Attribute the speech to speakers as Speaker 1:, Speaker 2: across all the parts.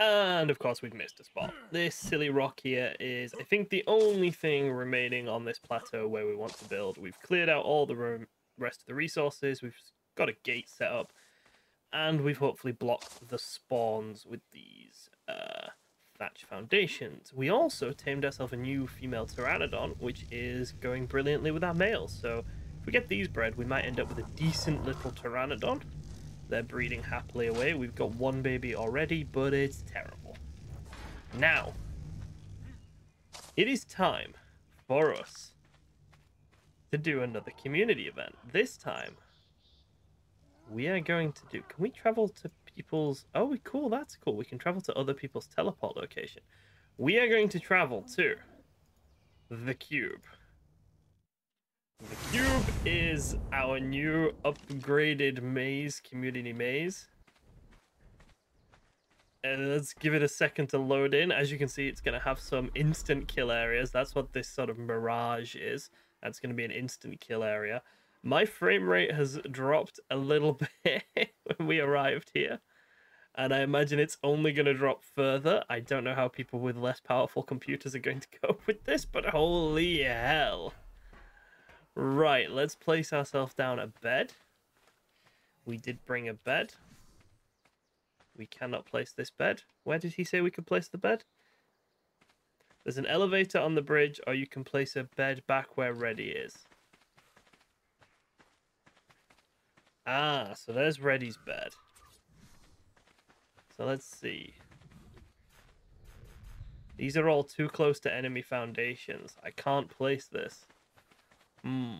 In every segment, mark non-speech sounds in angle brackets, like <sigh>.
Speaker 1: And of course, we've missed a spot. This silly rock here is, I think, the only thing remaining on this plateau where we want to build. We've cleared out all the room, rest of the resources. We've got a gate set up. And we've hopefully blocked the spawns with these uh, thatch foundations. We also tamed ourselves a new female pteranodon, which is going brilliantly with our males. So if we get these bred, we might end up with a decent little pteranodon. They're breeding happily away. We've got one baby already, but it's terrible. Now, it is time for us to do another community event. This time, we are going to do... Can we travel to people's... Oh, we cool, that's cool. We can travel to other people's teleport location. We are going to travel to the cube. The cube is our new upgraded maze, community maze. And let's give it a second to load in. As you can see, it's going to have some instant kill areas. That's what this sort of mirage is. That's going to be an instant kill area. My frame rate has dropped a little <laughs> bit when we arrived here. And I imagine it's only going to drop further. I don't know how people with less powerful computers are going to <laughs> cope with this, but holy hell. Right, let's place ourselves down a bed. We did bring a bed. We cannot place this bed. Where did he say we could place the bed? There's an elevator on the bridge, or you can place a bed back where Reddy is. Ah, so there's Reddy's bed. So let's see. These are all too close to enemy foundations. I can't place this. Hmm.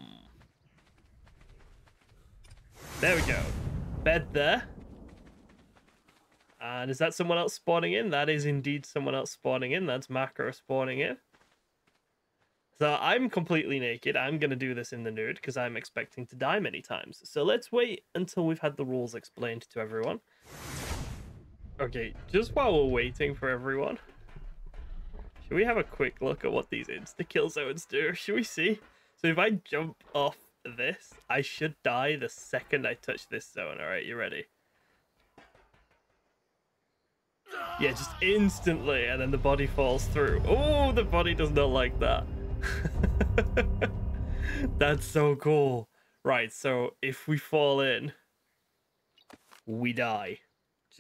Speaker 1: There we go. Bed there. And is that someone else spawning in? That is indeed someone else spawning in. That's Macro spawning in. So I'm completely naked. I'm going to do this in the nude because I'm expecting to die many times. So let's wait until we've had the rules explained to everyone. Okay, just while we're waiting for everyone, should we have a quick look at what these insta-kill zones do? Should we see? So if I jump off this, I should die the second I touch this zone. All right, you ready? Yeah, just instantly, and then the body falls through. Oh, the body does not like that. <laughs> That's so cool. Right, so if we fall in, we die.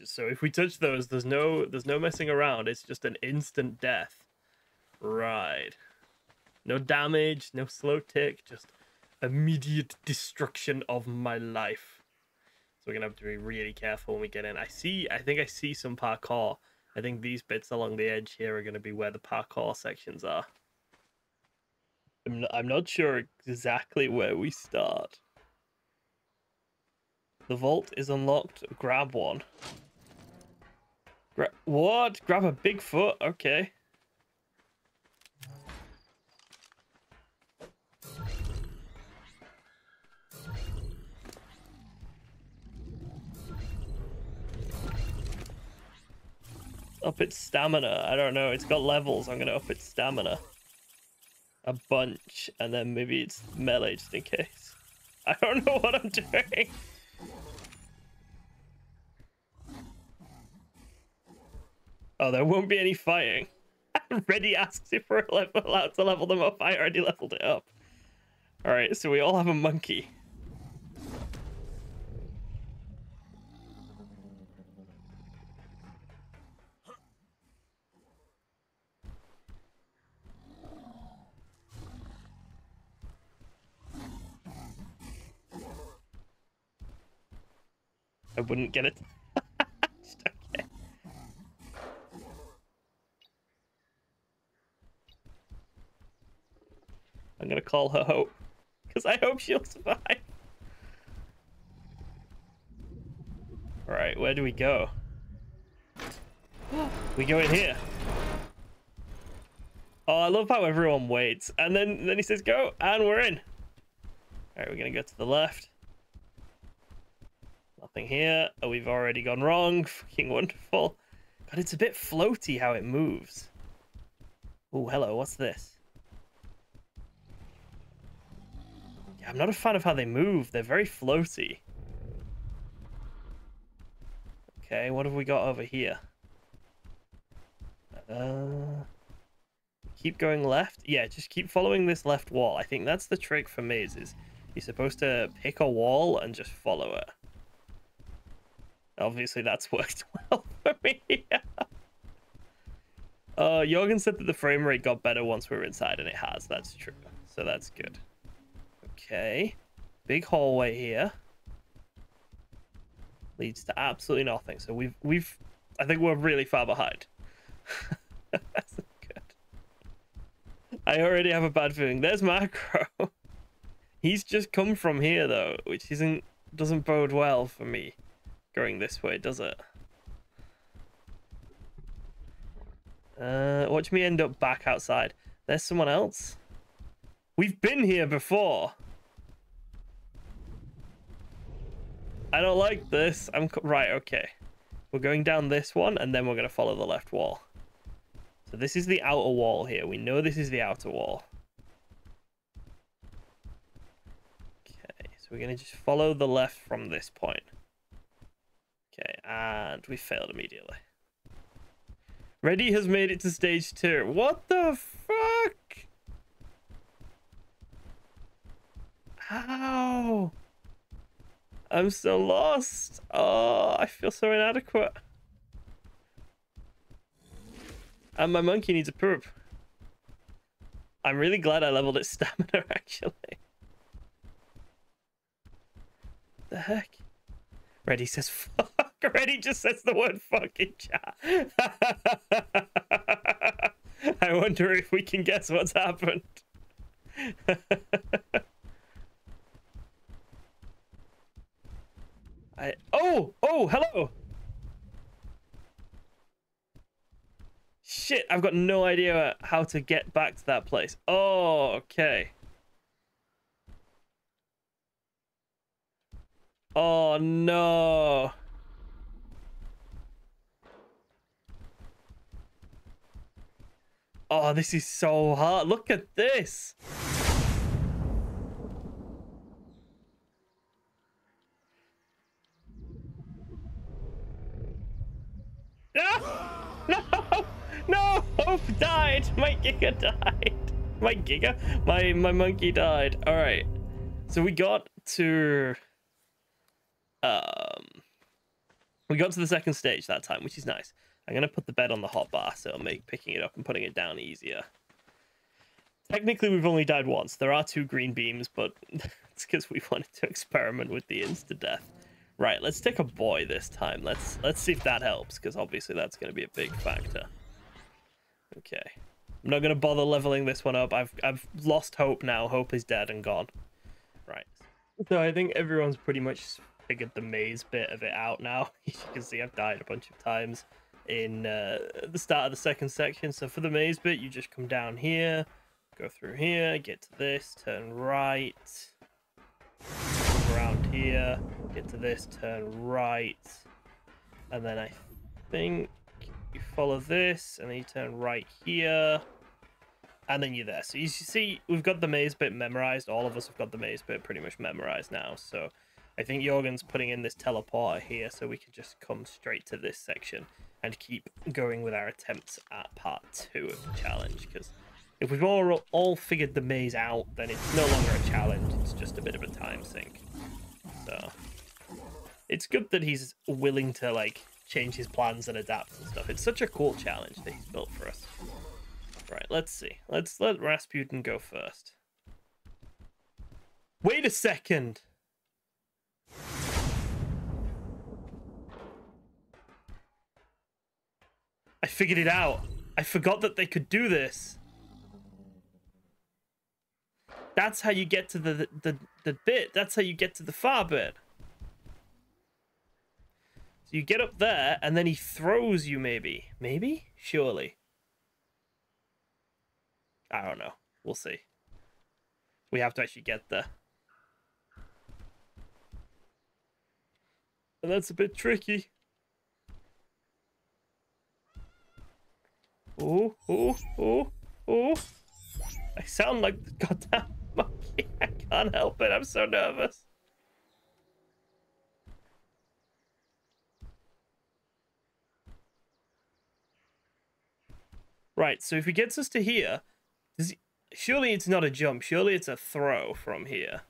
Speaker 1: So if we touch those, there's no there's no messing around. It's just an instant death. Right. No damage, no slow tick, just immediate destruction of my life. So we're gonna have to be really careful when we get in. I see, I think I see some parkour. I think these bits along the edge here are gonna be where the parkour sections are. I'm not, I'm not sure exactly where we start. The vault is unlocked. Grab one. Gra what? Grab a Bigfoot? Okay. Up its stamina. I don't know. It's got levels. I'm gonna up its stamina a bunch, and then maybe it's melee just in case. <laughs> I don't know what I'm doing. Oh, there won't be any fighting. <laughs> Reddy asks if we're allowed to level them up. I already leveled it up. Alright, so we all have a monkey. Wouldn't get it. <laughs> okay. I'm gonna call her Hope. Because I hope she'll survive. Alright, where do we go? <gasps> we go in here. Oh, I love how everyone waits. And then, then he says go, and we're in. Alright, we're gonna go to the left. Nothing here. Oh, we've already gone wrong. <laughs> Fucking wonderful. God, it's a bit floaty how it moves. Oh, hello. What's this? Yeah, I'm not a fan of how they move. They're very floaty. Okay, what have we got over here? Uh, keep going left. Yeah, just keep following this left wall. I think that's the trick for mazes. You're supposed to pick a wall and just follow it. Obviously, that's <laughs> worked well for me. <laughs> uh, Jorgen said that the frame rate got better once we were inside, and it has. That's true. So that's good. Okay. Big hallway here. Leads to absolutely nothing. So we've we've I think we're really far behind. <laughs> that's good. I already have a bad feeling. There's Macro. He's just come from here though, which isn't doesn't bode well for me going this way, does it? Uh, watch me end up back outside. There's someone else. We've been here before. I don't like this. I'm right. Okay, we're going down this one, and then we're gonna follow the left wall. So this is the outer wall here. We know this is the outer wall. Okay, so we're gonna just follow the left from this point. Okay, and we failed immediately. Reddy has made it to stage two. What the fuck? How? I'm so lost. Oh, I feel so inadequate. And my monkey needs a poop. I'm really glad I leveled its <laughs> stamina, actually. The heck? Reddy says fuck. Reddy just says the word fucking chat. <laughs> I wonder if we can guess what's happened. <laughs> I oh oh hello. Shit, I've got no idea how to get back to that place. Oh, okay. Oh no. Oh, this is so hard. Look at this. No! <laughs> No! No! Hope died! My Giga died! My Giga? My my monkey died. Alright. So we got to um we got to the second stage that time, which is nice. I'm gonna put the bed on the hot bar so it'll make picking it up and putting it down easier. Technically we've only died once. There are two green beams, but <laughs> it's because we wanted to experiment with the insta death. Right, let's take a boy this time. Let's let's see if that helps, because obviously that's going to be a big factor. Okay. I'm not going to bother leveling this one up. I've I've lost hope now. Hope is dead and gone. Right. So I think everyone's pretty much figured the maze bit of it out now. <laughs> You can see, I've died a bunch of times in uh, the start of the second section. So for the maze bit, you just come down here, go through here, get to this, turn right, around here, get to this, turn right, and then I think you follow this, and then you turn right here, and then you're there. So you see, we've got the maze bit memorized. All of us have got the maze bit pretty much memorized now. So I think Jorgen's putting in this teleporter here so we can just come straight to this section and keep going with our attempts at part two of the challenge, because if we've all, all figured the maze out, then it's no longer a challenge, it's just a bit of a time sink. So it's good that he's willing to like change his plans and adapt and stuff. It's such a cool challenge that he's built for us. Right, let's see. Let's let Rasputin go first. Wait a second. I figured it out. I forgot that they could do this. That's how you get to the, the, the bit. That's how you get to the far bit. So you get up there, and then he throws you, maybe. Maybe? Surely. I don't know. We'll see. We have to actually get there. And that's a bit tricky. Oh, oh, oh, oh. I sound like the goddamn <laughs> monkey. I can't help it. I'm so nervous. Right, so if he gets us to here, he... surely it's not a jump. Surely it's a throw from here.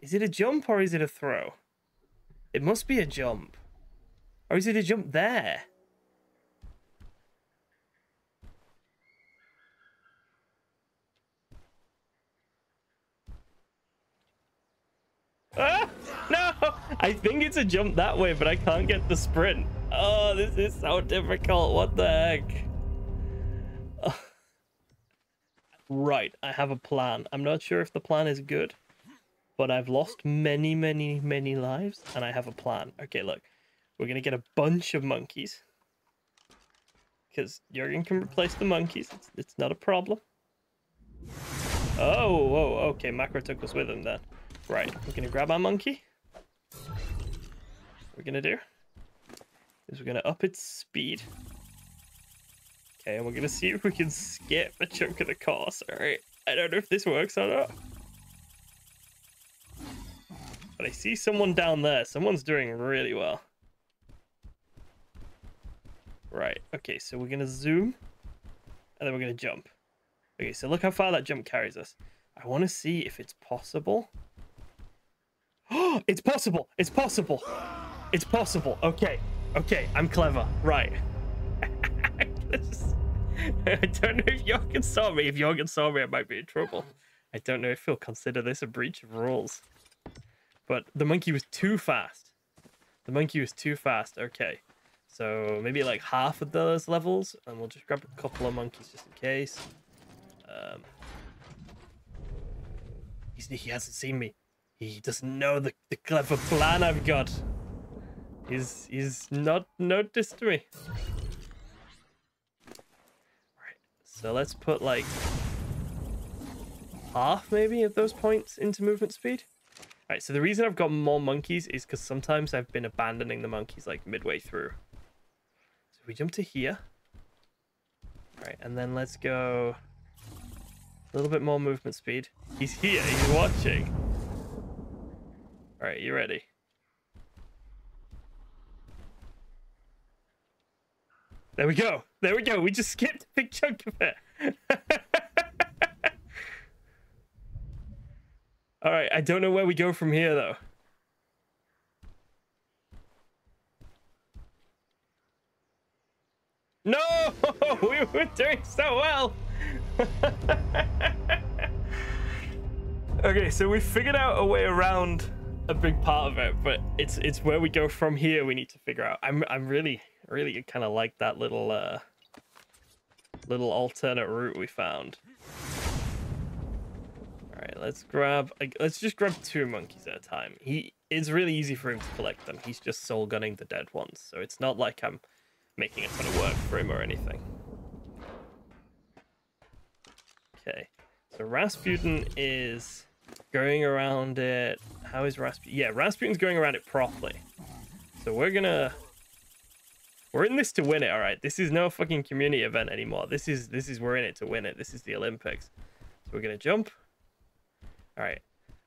Speaker 1: Is it a jump or is it a throw? It must be a jump. Or is it a jump there? Ah! No! I think it's a jump that way, but I can't get the sprint. Oh, this is so difficult. What the heck? Oh. <laughs> Right, I have a plan. I'm not sure if the plan is good, but I've lost many, many, many lives, and I have a plan. Okay, look. We're going to get a bunch of monkeys. Because Jorgen can replace the monkeys. It's, it's not a problem. Oh, whoa, okay. Macro took us with him then. Right, we're going to grab our monkey. What we're going to do is we're going to up its speed. Okay, and we're going to see if we can skip a chunk of the course. Alright, I don't know if this works or not. But I see someone down there. Someone's doing really well. Right, okay, so we're going to zoom. And then we're going to jump. Okay, so look how far that jump carries us. I want to see if it's possible. Oh, <gasps> it's possible. It's possible. It's possible. Okay. Okay, I'm clever. Right. <laughs> I don't know if Jorgen saw me. If Jorgen saw me, I might be in trouble. I don't know if he'll consider this a breach of rules. But the monkey was too fast. The monkey was too fast. Okay. So maybe like half of those levels, and we'll just grab a couple of monkeys just in case. Um, he hasn't seen me. He doesn't know the, the clever plan I've got. He's he's not noticed me. Right, so let's put like half maybe of those points into movement speed. Right, so the reason I've got more monkeys is because sometimes I've been abandoning the monkeys like midway through. So we jump to here. Right, and then let's go a little bit more movement speed. He's here, he's watching. Alright, you ready? There we go. There we go. We just skipped a big chunk of it. <laughs> Alright, I don't know where we go from here, though. No! <laughs> We were doing so well! <laughs> okay, so we figured out a way around a big part of it, but it's it's where we go from here we need to figure out. I'm I'm really really kind of like that little uh little alternate route we found. All right, let's grab let's just grab two monkeys at a time. He it's really easy for him to collect them. He's just soul gunning the dead ones, so it's not like I'm making a ton of work for him or anything. Okay, so Rasputin is going around it. How is Rasputin? Yeah, Rasputin's going around it properly. So we're gonna we're in this to win it, all right. This is no fucking community event anymore. This is this is we're in it to win it. This is the Olympics. So we're gonna jump. All right,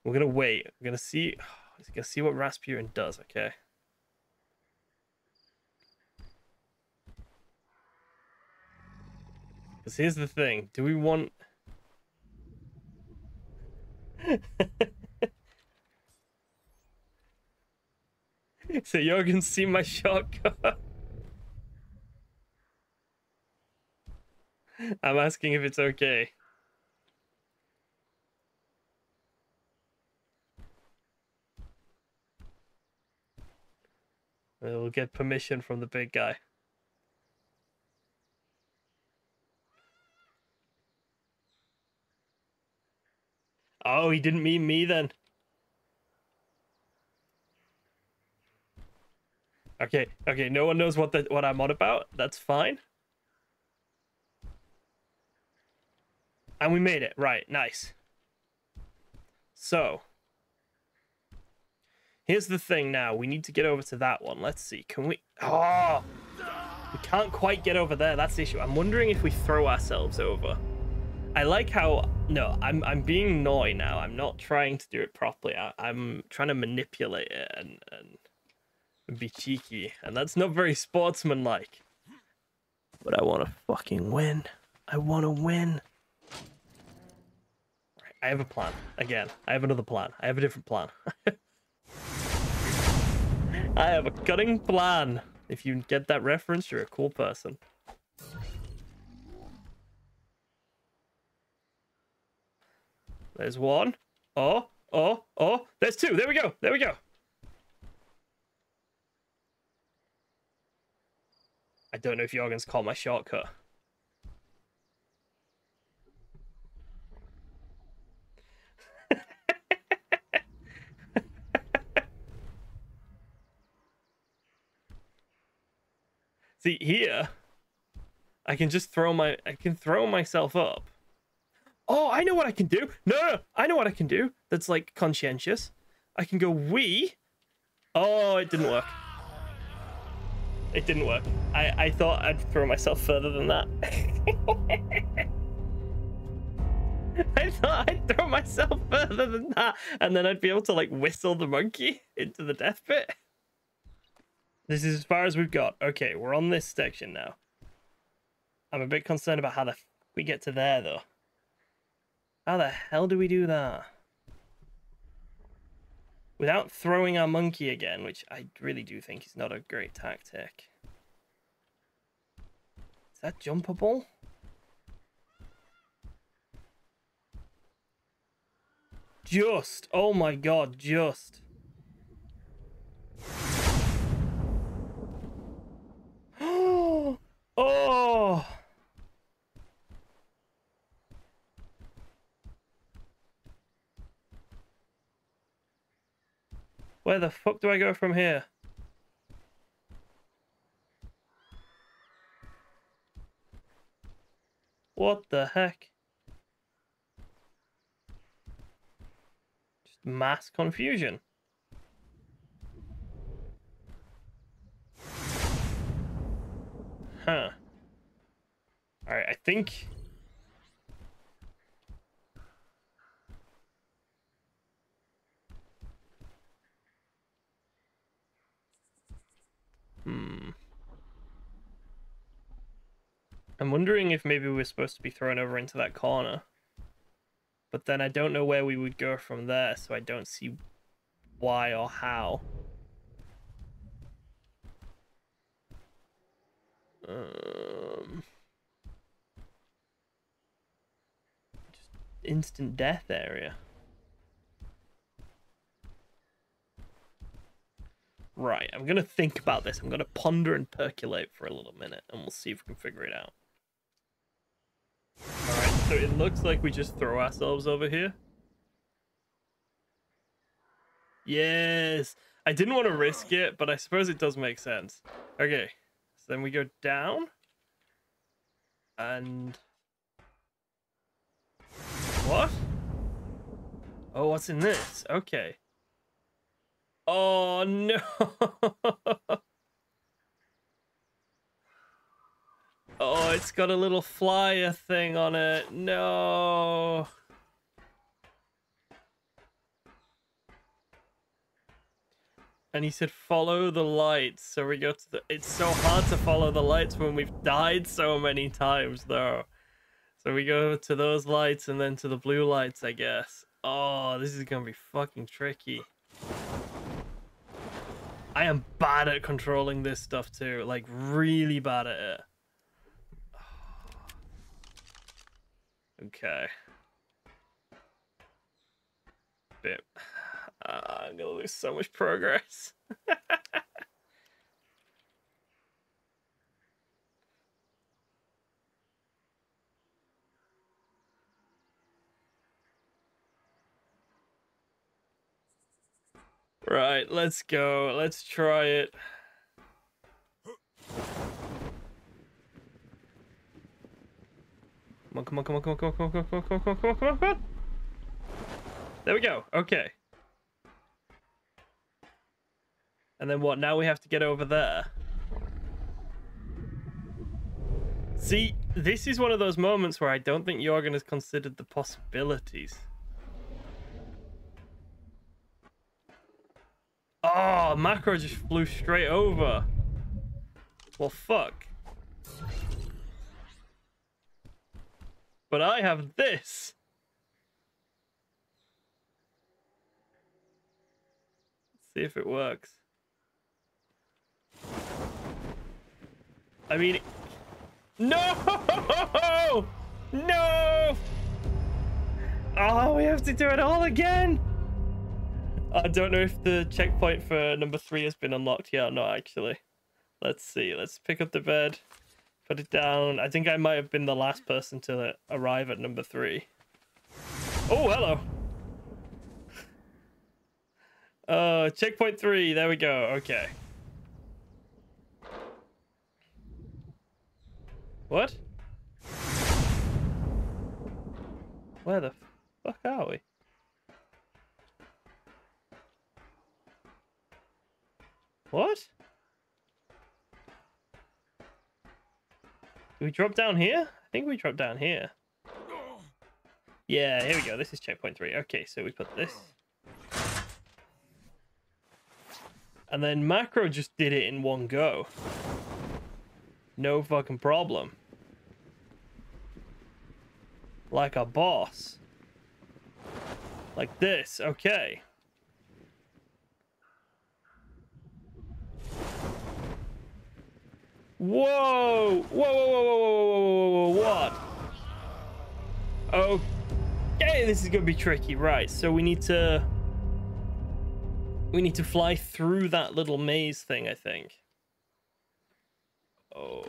Speaker 1: we're gonna wait. We're gonna see. <sighs> We're gonna see what Rasputin does. Okay. Because here's the thing: Do we want? <laughs> so you can see my shotgun. <laughs> I'm asking if it's okay. We'll get permission from the big guy. Oh, he didn't mean me then. Okay, okay, no one knows what the what I'm on about. That's fine. And we made it. Right, nice. So, here's the thing now. We need to get over to that one. Let's see. Can we... Oh! We can't quite get over there. That's the issue. I'm wondering if we throw ourselves over. I like how... No, I'm, I'm being naughty now. I'm not trying to do it properly. I, am trying to manipulate it and, and be cheeky. And that's not very sportsmanlike. But I want to fucking win. I want to win. I have a plan. Again, I have another plan. I have a different plan. <laughs> I have a cutting plan. If you get that reference, you're a cool person. There's one. Oh, oh, oh. There's two. There we go. There we go. I don't know if Jorgen's called my shortcut. <laughs> See, here, I can just throw my, I can throw myself up. Oh, I know what I can do. No, no, I know what I can do. That's like conscientious. I can go we. Oh, it didn't work. It didn't work. I, I thought I'd throw myself further than that. <laughs> I thought I'd throw myself further than that, and then I'd be able to like whistle the monkey <laughs> into the death pit. This is as far as we've got. Okay, we're on this section now. I'm a bit concerned about how the we get to there, though. How the hell do we do that? Without throwing our monkey again, which I really do think is not a great tactic. Is that jumpable? Just. Oh my god, just. <gasps> oh! Where the fuck do I go from here? What the heck? Just mass confusion. Huh. Alright, I think... I'm wondering if maybe we're supposed to be thrown over into that corner. But then I don't know where we would go from there, so I don't see why or how. Um, just instant death area. Right, I'm going to think about this. I'm going to ponder and percolate for a little minute, and we'll see if we can figure it out. So it looks like we just throw ourselves over here. Yes! I didn't want to risk it, but I suppose it does make sense. Okay, so then we go down. And... What? Oh, what's in this? Okay. Oh, <laughs> no! Oh, it's got a little flyer thing on it. No! And he said, follow the lights. So we go to the... It's so hard to follow the lights when we've died so many times, though. So we go to those lights and then to the blue lights, I guess. Oh, this is going to be fucking tricky. I am bad at controlling this stuff, too. Like, really bad at it. Okay. Bit. Uh, I'm gonna lose so much progress. <laughs> right, let's go. Let's try it. Come on, come on, come on, come on, come on, come on, come on, come on, come on, come on, come on, come on. There we go. Okay. And then what? Now we have to get over there. See, this is one of those moments where I don't think Jorgen has considered the possibilities. Oh, macro just flew straight over. Well, fuck. But I have this. Let's see if it works. I mean, no, <laughs> no. Oh, we have to do it all again. I don't know if the checkpoint for number three has been unlocked yet or not, actually. Let's see. Let's pick up the bed, put it down. I think I might have been the last person to arrive at number three. Oh, hello. <laughs> Uh, checkpoint three. There we go. Okay. What? Where the fuck are we? What? We drop down here? I think we drop down here. Yeah, here we go. This is checkpoint three. Okay, so we put this. And then Macro just did it in one go. No fucking problem. Like a boss. Like this. Okay. Whoa! Whoa, whoa, whoa, whoa, whoa, whoa, whoa, what? Okay, this is gonna be tricky. Right, so we need to... We need to fly through that little maze thing, I think. Oh.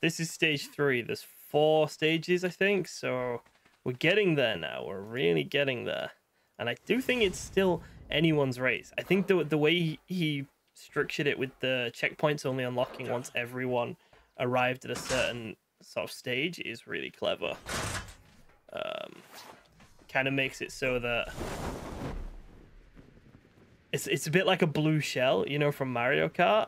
Speaker 1: This is stage three. There's four stages, I think, so we're getting there now. We're really getting there. And I do think it's still anyone's race. I think the, the way he structured it with the checkpoints only unlocking once everyone arrived at a certain sort of stage is really clever. Um, kind of makes it so that it's it's a bit like a blue shell, you know, from Mario Kart.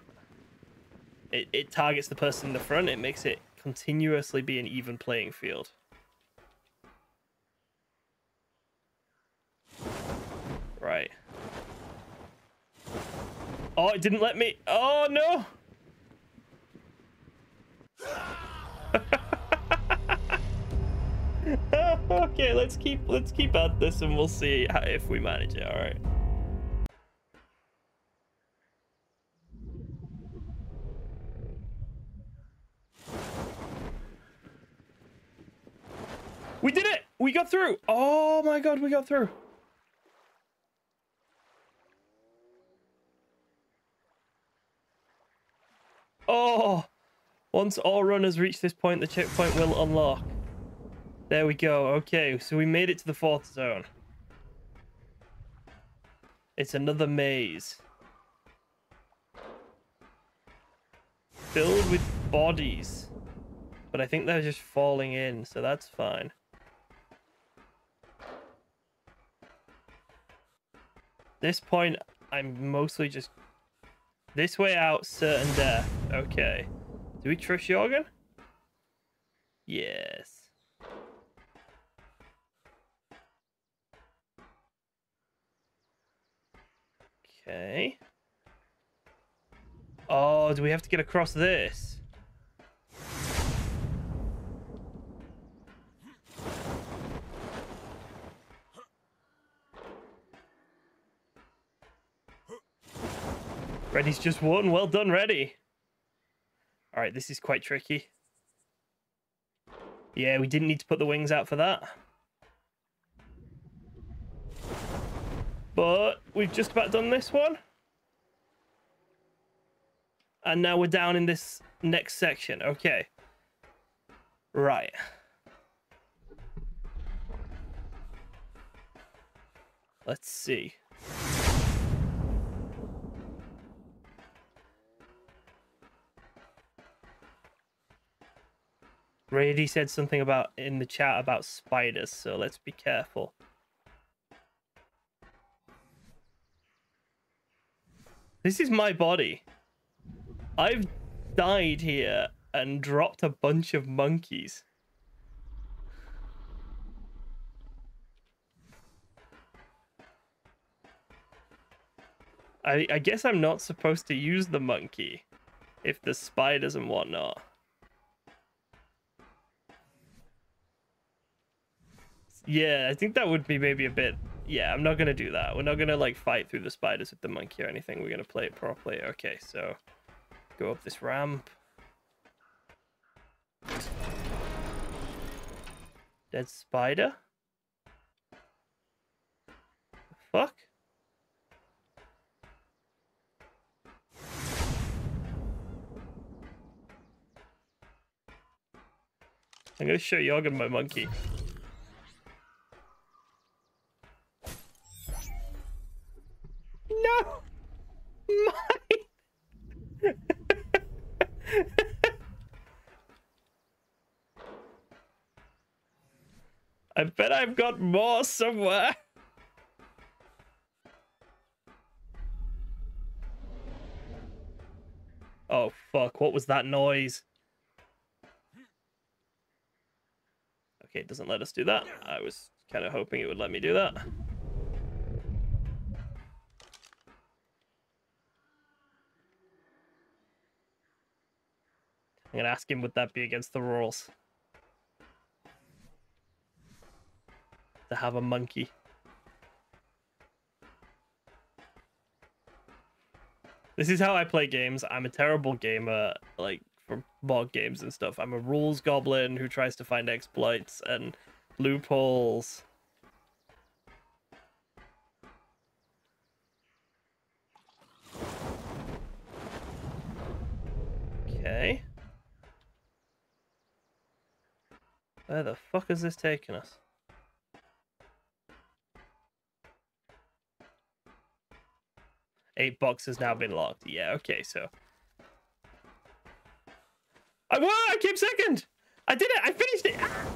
Speaker 1: It it targets the person in the front. It makes it continuously be an even playing field. Right. Oh, it didn't let me. Oh, no. <laughs> okay, let's keep let's keep at this and we'll see how, if we manage it. All right. We did it! We got through! Oh my god, we got through! Oh! Once all runners reach this point, the checkpoint will unlock. There we go. Okay, so we made it to the fourth zone. It's another maze. Filled with bodies. But I think they're just falling in, so that's fine. This point, I'm mostly just this way out, certain death. Okay. Do we trust Jorgen? Yes. Okay. Oh, do we have to get across this? Reddy's just won. Well done, Reddy. All right, this is quite tricky. Yeah, we didn't need to put the wings out for that. But we've just about done this one. And now we're down in this next section. Okay. Right. Let's see. Brady said something about in the chat about spiders, so let's be careful. This is my body. I've died here and dropped a bunch of monkeys. I, I guess I'm not supposed to use the monkey if the spiders and whatnot. Yeah, I think that would be maybe a bit. Yeah, I'm not gonna do that. We're not gonna like fight through the spiders with the monkey or anything. We're gonna play it properly. Okay, so go up this ramp. Dead spider. fuck? I'm gonna show Jorgen my monkey. Mine! <laughs> I bet I've got more somewhere. Oh fuck, what was that noise? Okay, it doesn't let us do that. I was kind of hoping it would let me do that. I'm gonna ask him would that be against the rules? To have a monkey. This is how I play games. I'm a terrible gamer, like for board games and stuff. I'm a rules goblin who tries to find exploits and loopholes. Okay. Where the fuck is this taking us? Eight boxes now been locked. Yeah, okay, so. I won! I came second! I did it! I finished it! <laughs>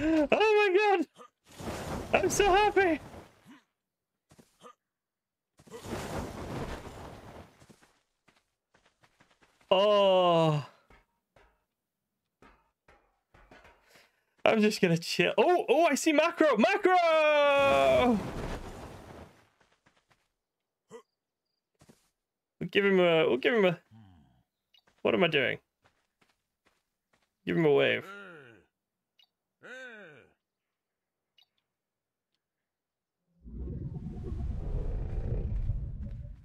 Speaker 1: Oh my god! I'm so happy! Oh. I'm just gonna chill. Oh, oh, I see macro! Macro! We'll give him a, we'll give him a, what am I doing? Give him a wave.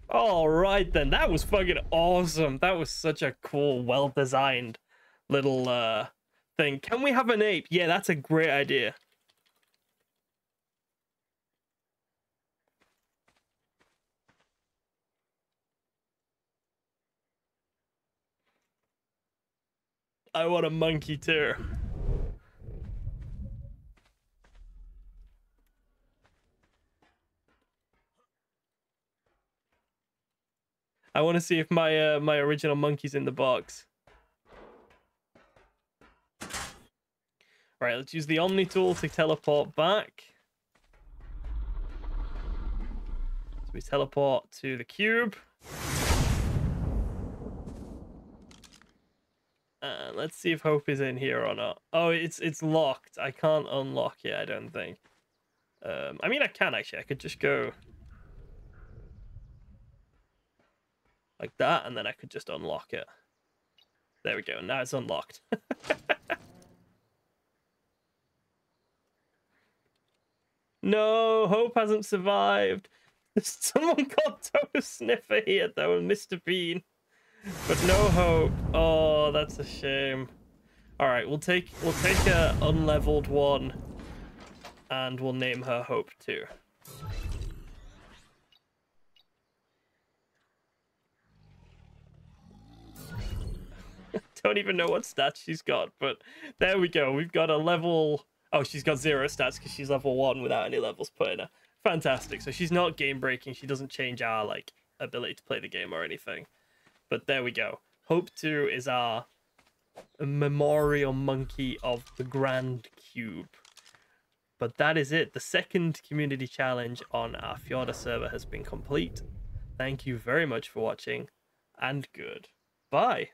Speaker 1: All right then, that was fucking awesome. That was such a cool, well-designed little uh thing. Can we have an ape? Yeah, that's a great idea. I want a monkey too. I want to see if my uh, my original monkey's in the box. Right, let's use the Omni tool to teleport back. So we teleport to the cube. Uh, let's see if Hope is in here or not. Oh, it's it's locked. I can't unlock it, I don't think. Um, I mean, I can actually. I could just go like that, and then I could just unlock it. There we go. Now it's unlocked. <laughs> no, Hope hasn't survived. <laughs> Someone got Toe Sniffer here, though, and Mr. Bean. But no hope. Oh, that's a shame. All right, we'll take we'll take a unleveled one, and we'll name her Hope too. Don't even know what stats she's got, but there we go. We've got a level. Oh, she's got zero stats because she's level one without any levels put in her. Fantastic. So she's not game breaking. She doesn't change our like ability to play the game or anything. But there we go. Hope 2 is our memorial monkey of the Grand Cube. But that is it. The second community challenge on our Fjordur server has been complete. Thank you very much for watching, and good. Bye.